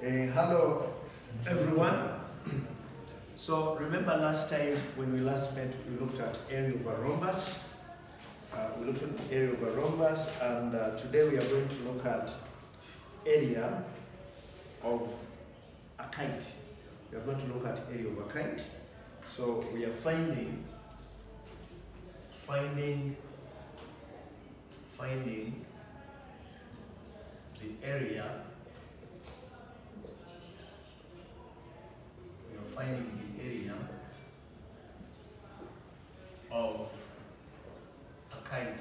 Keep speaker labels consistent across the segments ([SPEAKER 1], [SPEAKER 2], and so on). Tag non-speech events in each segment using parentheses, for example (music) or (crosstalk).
[SPEAKER 1] Uh, hello, everyone. So remember last time when we last met, we looked at area of a rhombus. Uh, we looked at area of a rhombus, and uh, today we are going to look at area of a kite. We are going to look at area of a kite. So we are finding, finding, finding the area. Finding the area of a kite.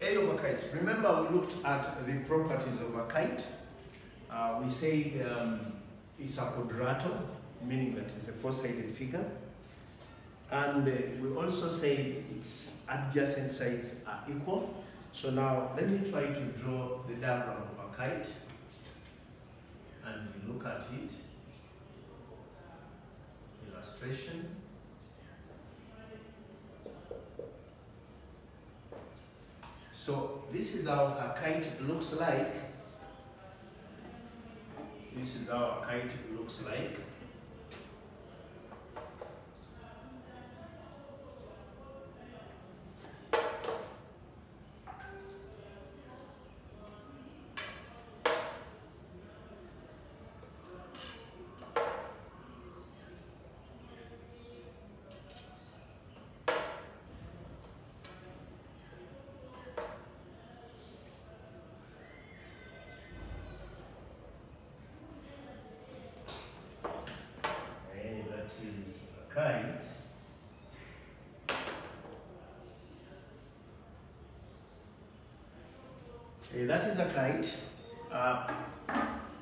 [SPEAKER 1] Area of a kite. Remember, we looked at the properties of a kite. Uh, we said um, it's a quadrilateral, meaning that it's a four-sided figure. And uh, we also say its adjacent sides are equal. So now let me try to draw the diagram of a kite and we look at it. Illustration. So this is how a kite looks like. This is how a kite looks like. Okay, that is a kite. Okay, that is a kite. Uh,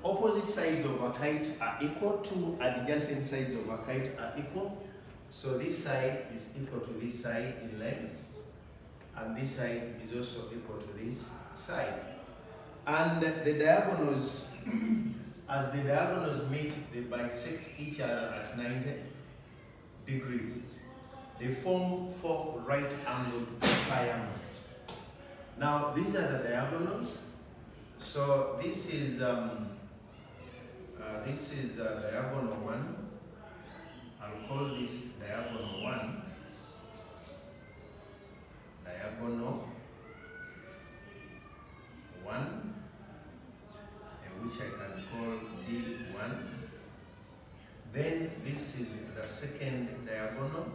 [SPEAKER 1] opposite sides of a kite are equal, to adjacent sides of a kite are equal. So this side is equal to this side in length, and this side is also equal to this side. And the diagonals (coughs) as the diagonals meet, they bisect each other at 90 degrees. They form four right angled triangles. Now, these are the diagonals. So this is um, uh, this is uh, diagonal one. I'll call this diagonal one. Diagonal one and which I can call D1. Then this is the second diagonal.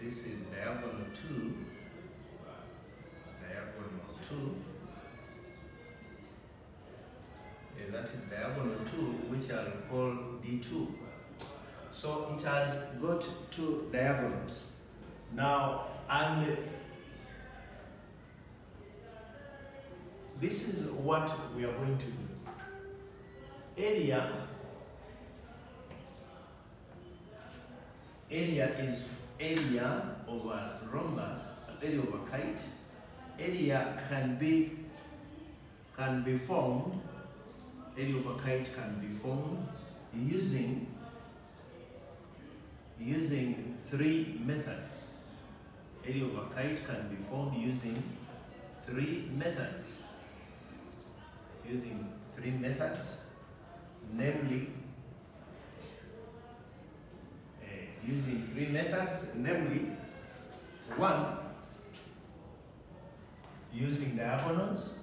[SPEAKER 1] This is diagonal 2. Diagonal 2. And that is diagonal 2, which I'll call D2. So it has got two diagonals. Now, and this is what we are going to do. Area, area is area of a rhombus, area of a kite. Area can be can be formed. Area of a kite can be formed using using three methods. Area of a kite can be formed using three methods using three methods, namely uh, using three methods, namely one, using diagonals.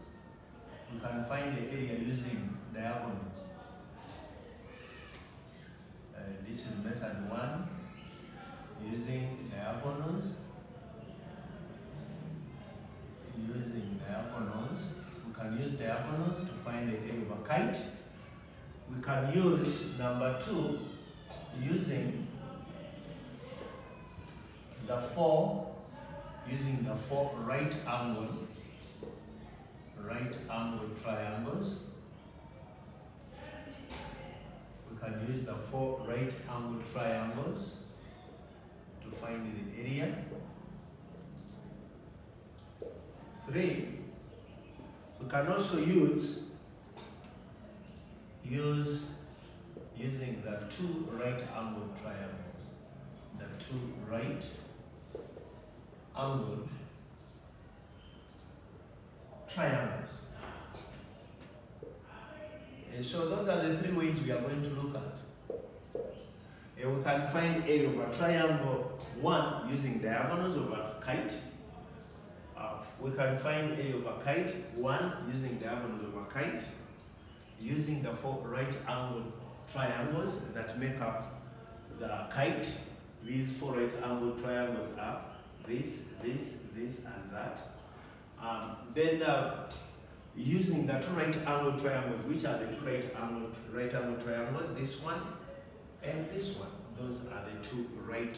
[SPEAKER 1] You can find the area using diagonals. Uh, this is method one, using diagonals. Using diagonals we can use diagonals to find the area of a kite. We can use number two using the four, using the four right angle, right angle triangles. We can use the four right angle triangles to find the area. Three, we can also use use using the two right angled triangles. The two right angled triangles. And so those are the three ways we are going to look at. And we can find area of a triangle 1 using diagonals of a kite. Uh, we can find area of a kite 1 using diagonals of a kite using the four right angle triangles that make up the kite. These four right angle triangles are this, this, this, and that. Um, then uh, using the two right angle triangles, which are the two right angle, right angle triangles, this one and this one. Those are the two right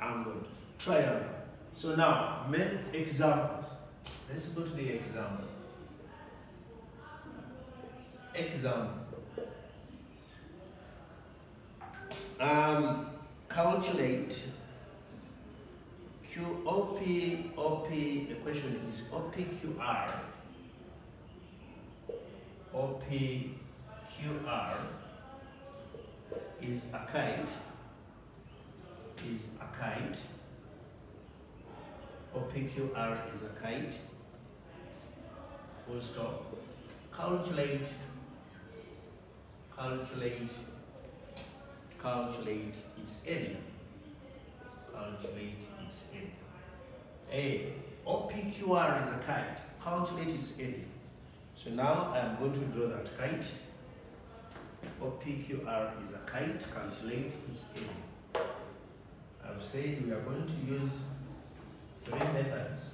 [SPEAKER 1] angled triangles. So now, make examples. Let's go to the example. Example. Um, calculate Q OP OP equation is OPQR OPQR is a kite is a kite. OPQR is a kite. Full stop. Calculate. Calculate. Calculate its area calculate its area a. OPQR is a kite. Calculate its area so now I'm going to draw that kite. OPQR is a kite, calculate its area. I've said we are going to use three methods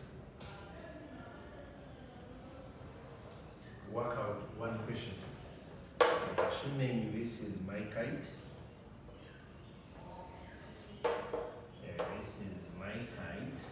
[SPEAKER 1] work out one question. I'm Assuming this is my kite, yeah, this is my kite.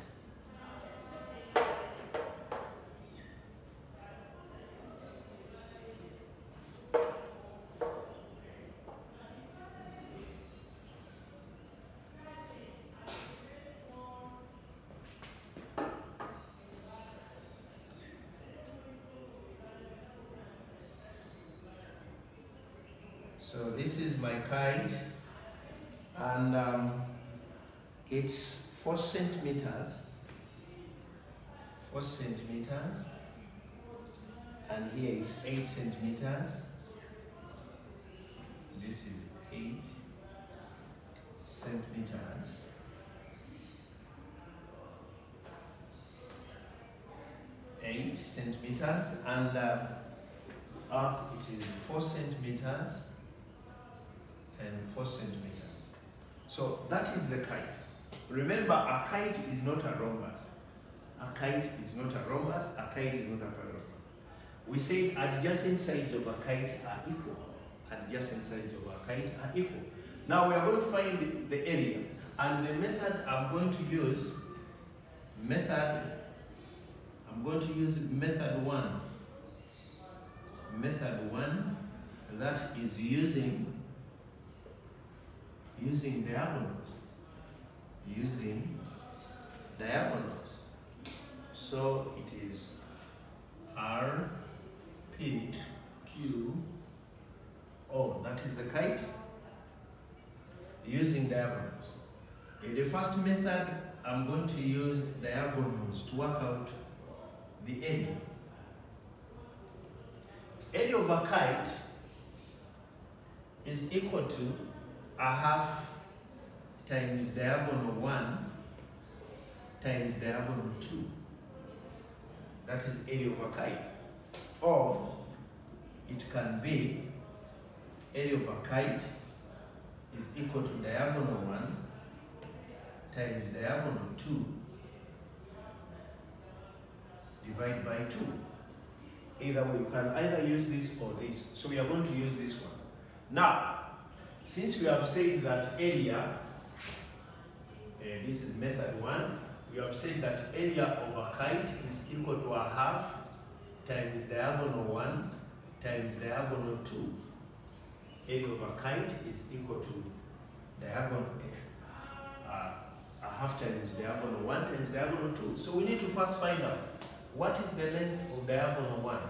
[SPEAKER 1] So this is my kite. And um, it's four centimeters, four centimeters. And here it's eight centimeters. This is eight centimeters. Eight centimeters. And uh, up it is four centimeters and 4 centimeters. So that is the kite. Remember, a kite is not a rhombus. A kite is not a rhombus, a kite is not a parabol. We say adjacent sides of a kite are equal. Adjacent sides of a kite are equal. Now we are going to find the area. And the method I'm going to use, method, I'm going to use method one. Method one, that is using using diagonals. Using diagonals. So it is R, P, Q, O. That is the kite. Using diagonals. In the first method, I'm going to use diagonals to work out the area. Area of a kite is equal to a half times diagonal 1 times diagonal 2. That is area of a kite. Or it can be area of a kite is equal to diagonal 1 times diagonal 2 divided by 2. Either way, you can either use this or this. So we are going to use this one. Now, since we have said that area, uh, this is method one, we have said that area of a kite is equal to a half times diagonal one times diagonal two. Area of a kite is equal to diagonal, uh, a half times diagonal one times diagonal two. So we need to first find out what is the length of diagonal one.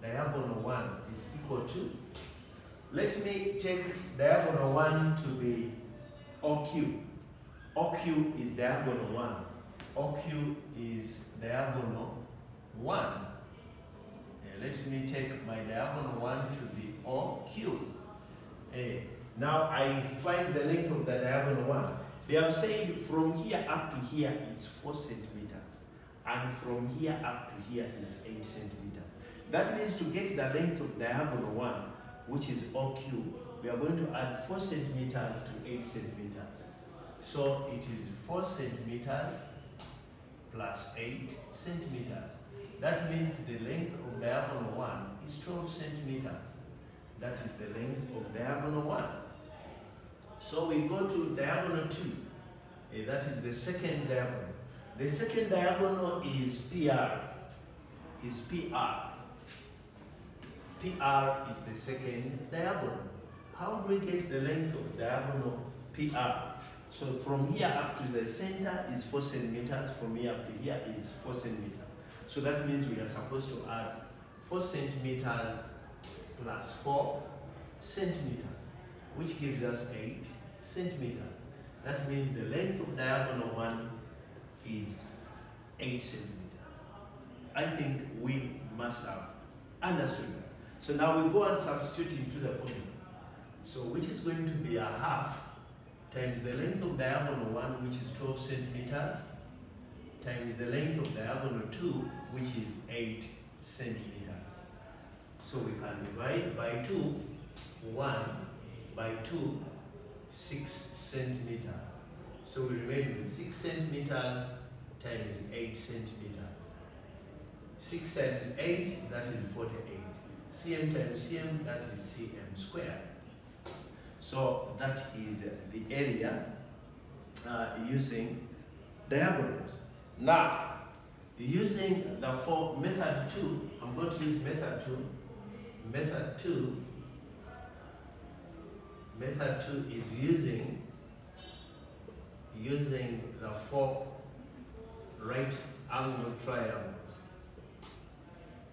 [SPEAKER 1] Diagonal one is equal to let me take diagonal 1 to be OQ. OQ is diagonal 1. OQ is diagonal 1. let me take my diagonal 1 to be OQ. Uh, now I find the length of the diagonal 1. They have said from here up to here it's 4 centimeters. And from here up to here is 8 centimeters. That means to get the length of diagonal 1, which is OQ, we are going to add 4 centimeters to 8 centimeters. So it is 4 centimeters plus 8 centimeters. That means the length of diagonal 1 is 12 centimeters. That is the length of diagonal 1. So we go to diagonal 2. Uh, that is the second diagonal. The second diagonal is PR. Is PR. PR is the second diagonal. How do we get the length of diagonal PR? So from here up to the center is 4 centimeters, from here up to here is 4 centimeters. So that means we are supposed to add 4 centimeters plus 4 centimeters, which gives us 8 centimeters. That means the length of diagonal 1 is 8 centimeters. I think we must have understood. So now we go and substitute into the formula. So which is going to be a half times the length of diagonal 1, which is 12 centimeters, times the length of diagonal 2, which is 8 centimeters. So we can divide by 2, 1 by 2, 6 centimeters. So we remain with 6 centimeters times 8 centimeters. 6 times 8, that is 48. Cm times cm, that is cm squared. So that is the area uh, using diagonals. Now, using the for method 2, I'm going to use method 2. Method 2, method 2 is using using the four right angle triangles.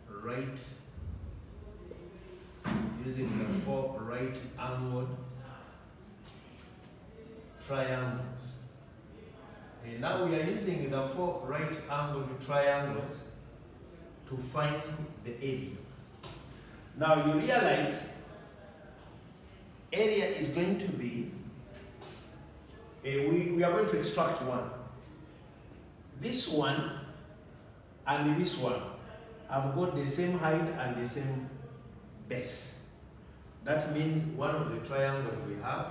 [SPEAKER 1] Right using the four right angled triangles. And now we are using the four right angled triangles to find the area. Now you realize area is going to be, uh, we, we are going to extract one. This one and this one have got the same height and the same base. That means one of the triangles we have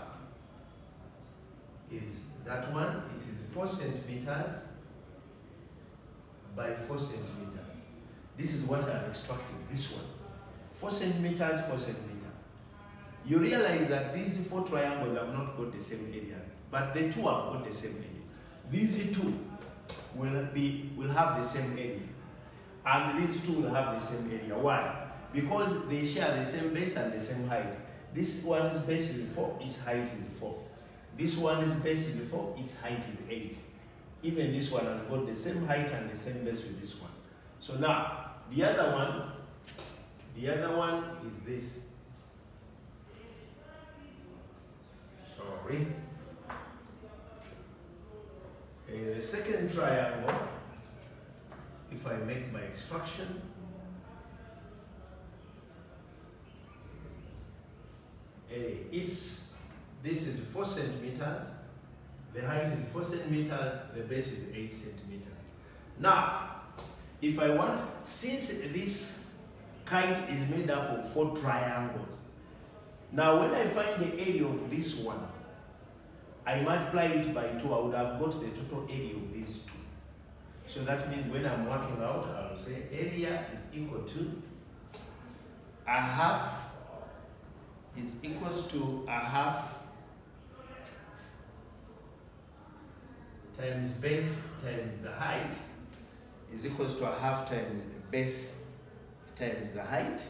[SPEAKER 1] is that one, it is 4 centimeters by 4 centimeters. This is what I'm extracting, this one. 4 centimeters, 4 centimeters. You realize that these four triangles have not got the same area, but the two have got the same area. These two will, be, will have the same area, and these two will have the same area. Why? Because they share the same base and the same height. This one's base is 4, its height is 4. This one is base is 4, its height is 8. Even this one has got the same height and the same base with this one. So now, the other one, the other one is this. Sorry. The second triangle, if I make my extraction, it's this is 4 centimeters, the height is 4 centimeters, the base is 8 centimeters. Now, if I want, since this kite is made up of four triangles, now when I find the area of this one, I multiply it by 2, I would have got the total area of these two. So that means when I'm working out, I'll say area is equal to a half is equals to a half times base times the height is equals to a half times base times the height.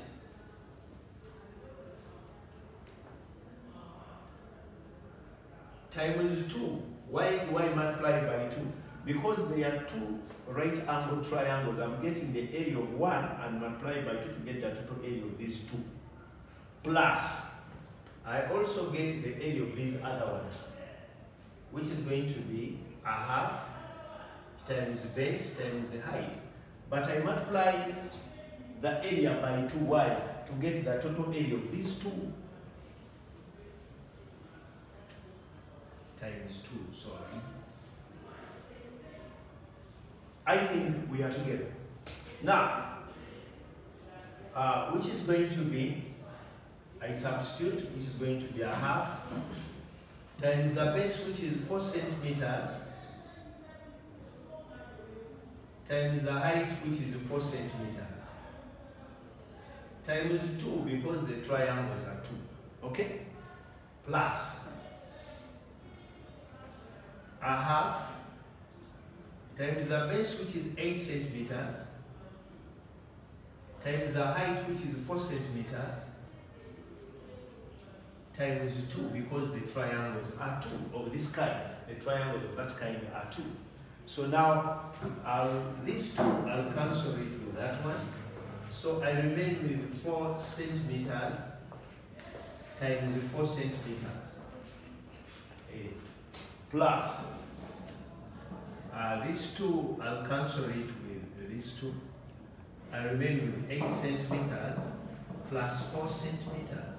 [SPEAKER 1] Times 2. Why do I multiply by 2? Because they are two right angle triangles. I'm getting the area of one and multiply by 2 to get the total area of these two. Plus, I also get the area of these other ones, which is going to be a half times base times the height. But I multiply the area by 2y To get the total area of these two times 2, sorry. I think we are together. Now, uh, which is going to be, I substitute, which is going to be a half, times the base, which is 4 centimeters, times the height, which is 4 centimeters, times 2, because the triangles are 2, okay? Plus a half times the base, which is 8 centimeters, times the height, which is 4 centimeters, times 2, because the triangles are 2 of this kind. The triangles of that kind are 2. So now, I'll, these two, I'll cancel it with that one. So I remain with 4 centimeters times 4 centimeters. Plus uh, these two, I'll cancel it with these two. I remain with 8 centimeters plus 4 centimeters.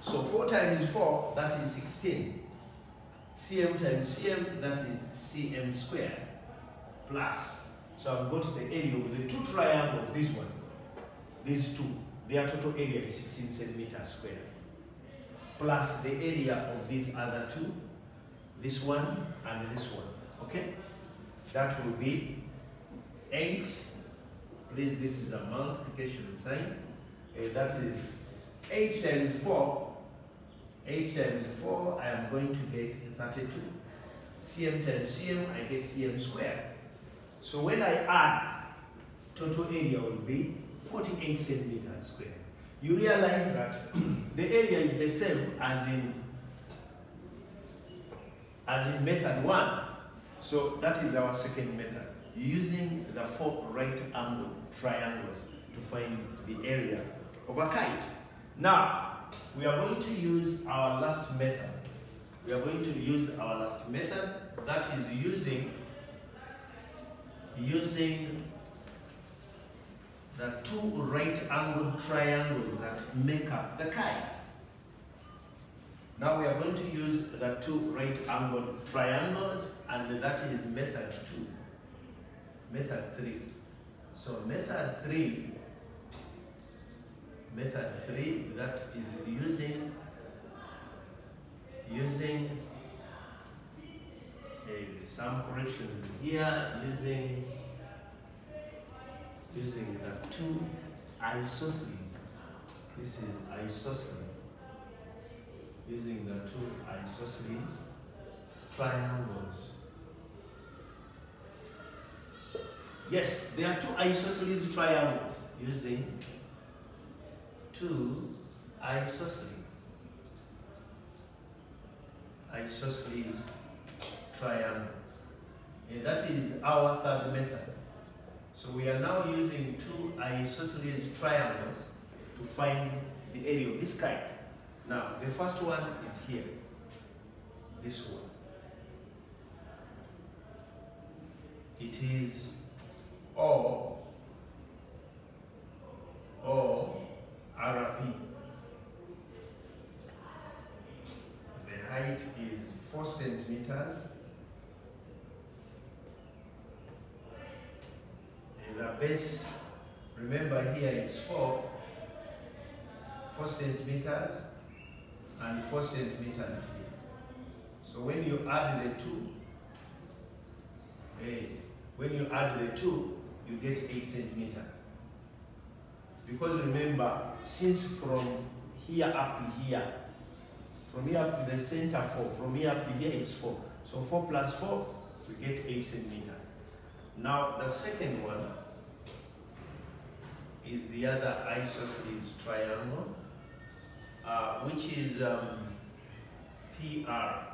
[SPEAKER 1] So 4 times 4, that is 16. cm times cm, that is cm squared, plus. So I've got the area of the two triangles, this one, these two. Their total area is 16 centimeters squared. Plus the area of these other two, this one and this one. Okay? That will be 8. Please, this is a multiplication sign. Uh, that is 8 times 4. 8 times 4, I am going to get 32. cm times cm, I get cm squared. So when I add, total area will be 48 centimeters squared. You realize that (clears throat) the area is the same as in as in method one. So that is our second method, using the four right angle triangles to find the area of a kite. Now, we are going to use our last method. We are going to use our last method, that is using, using the two right angle triangles that make up the kite. Now we are going to use the two right angle triangles and that is method 2. Method 3. So method 3, method 3 that is using using a, some correction here using using the two isosceles. This is isosceles using the two isosceles triangles. Yes, there are two isosceles triangles using two isosceles. Isosceles triangles. That is our third method. So we are now using two isosceles triangles to find the area of this kite. Now, the first one is here. This one. It is O, O, RP. The height is 4 centimeters. And the base, remember here it's 4, 4 centimeters and 4 centimeters here. So when you add the two, hey, when you add the two, you get 8 centimeters. Because remember, since from here up to here, from here up to the center 4, from here up to here it's 4. So 4 plus 4, we get 8 centimeter. Now the second one is the other isosceles triangle uh, which is um, PR.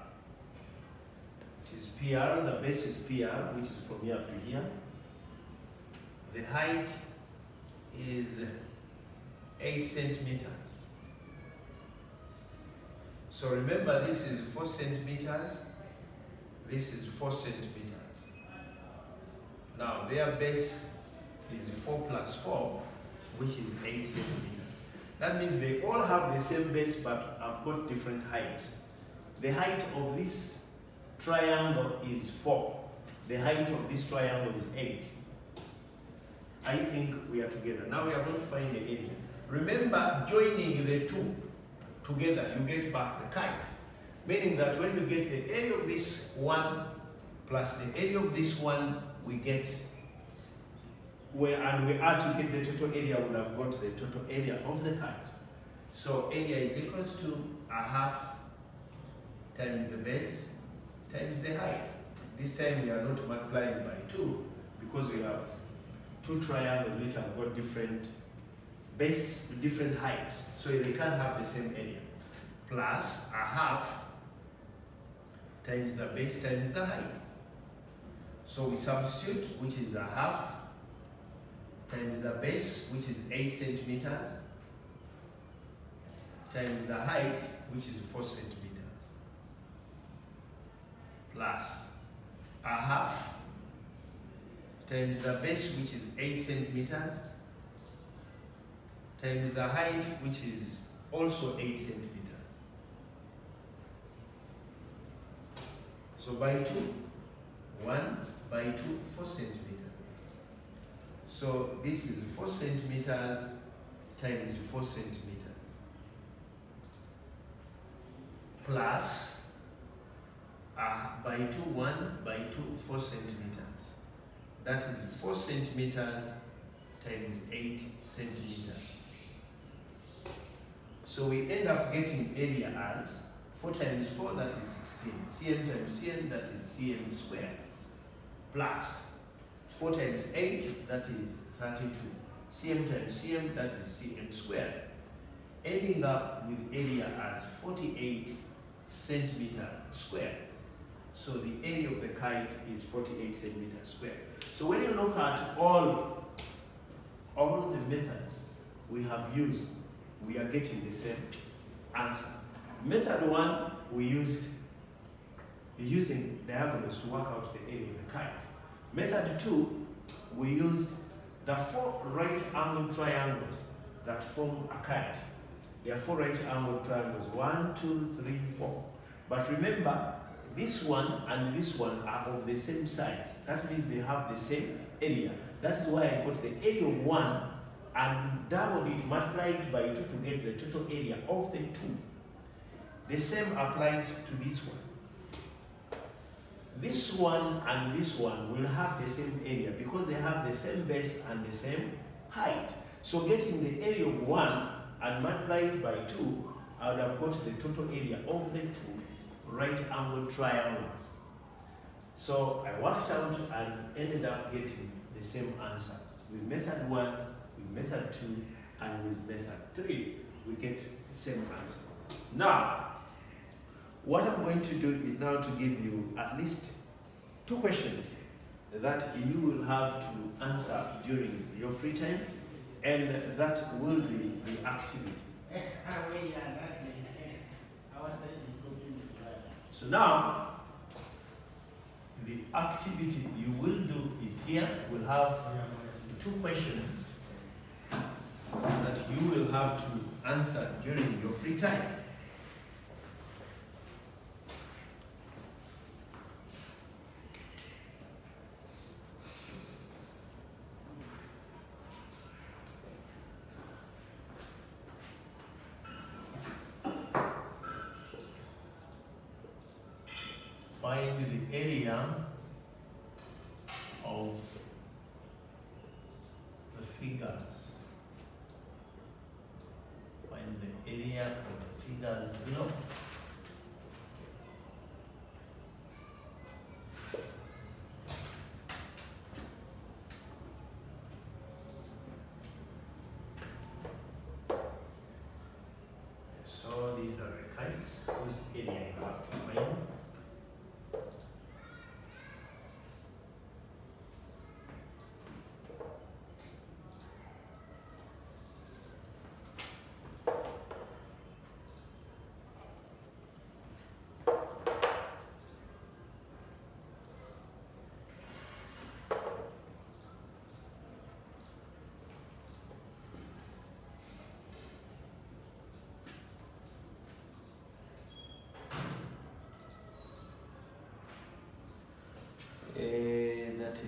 [SPEAKER 1] It is PR, the base is PR, which is from here up to here. The height is 8 centimeters. So remember this is 4 centimeters, this is 4 centimeters. Now their base is 4 plus 4, which is 8 centimeters. That means they all have the same base but have got different heights. The height of this triangle is 4. The height of this triangle is 8. I think we are together. Now we are going to find the area. Remember, joining the two together, you get back the kite. Meaning that when we get the area of this one plus the area of this one, we get where and we add to get the total area, we have got the total area of the kite. So area is equals to a half times the base times the height. This time we are not multiplying by 2 because we have two triangles which have got different base, different heights. So they can't have the same area. Plus a half times the base times the height. So we substitute, which is a half times the base, which is 8 centimeters, times the height, which is 4 centimeters, plus a half times the base, which is 8 centimeters, times the height, which is also 8 centimeters. So by 2, 1 by 2, 4 centimeters. So this is 4 centimeters times 4 centimeters plus uh, by 2, 1 by 2, 4 centimeters. That is 4 centimeters times 8 centimeters. So we end up getting area as 4 times 4, that is 16. cm times cm, that is cm squared. Plus 4 times 8, that is 32. cm times cm, that is cm squared. Ending up with area as 48 centimeter squared. So the area of the kite is 48 centimeters squared. So when you look at all, all the methods we have used, we are getting the same answer. Method one, we used using diagonals to work out the area of the kite. Method two, we used the four right angle triangles that form a kite. There are four right angle triangles, one, two, three, four. But remember, this one and this one are of the same size. That means they have the same area. That is why I put the area of one and doubled it, multiplied it by two to get the total area of the two. The same applies to this one. This one and this one will have the same area because they have the same base and the same height. So getting the area of one and multiplied by two, I would have got the total area of the two right angle triangles. So I worked out and ended up getting the same answer. With method one, with method two, and with method three, we get the same answer. Now, what I'm going to do is now to give you at least two questions that you will have to answer during your free time, and that will be the activity. So now, the activity you will do is here, we'll have two questions that you will have to answer during your free time. find the area of the figures. Find the area of the figures below. So these are the kites whose area you have to find.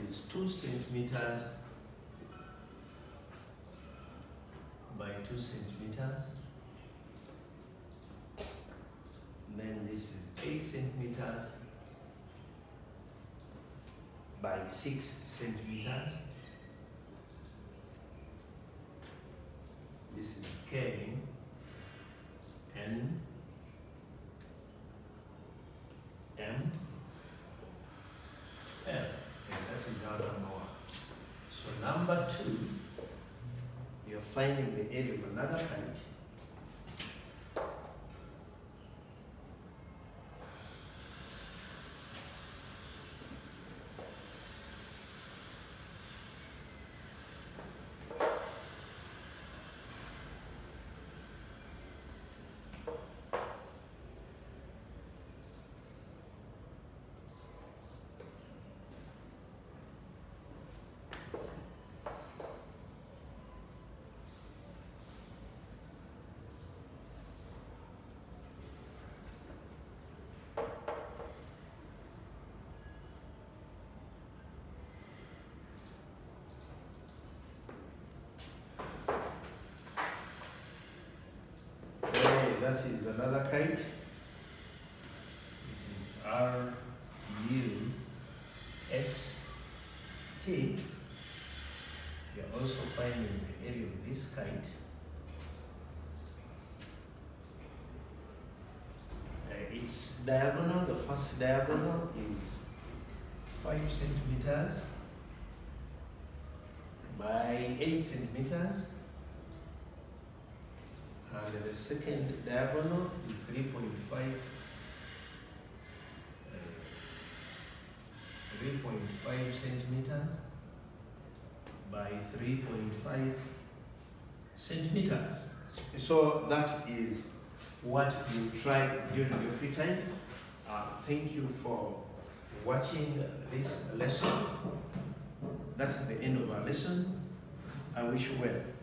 [SPEAKER 1] Is 2 centimeters by 2 centimeters. Then this is 8 centimeters by 6 centimeters. This is K N M L. And that is our number one. So number two, you're finding the area of another kite. Okay, that is another kite. It is R U S T. You're also finding the area of this kite. Uh, its diagonal, the first diagonal is 5 centimeters by 8 centimeters. And the second diagonal is 3.5 uh, 3.5 centimeters by 3.5 centimeters. So that is what you try during your free time. Uh, thank you for watching this lesson. That is the end of our lesson. I wish you well.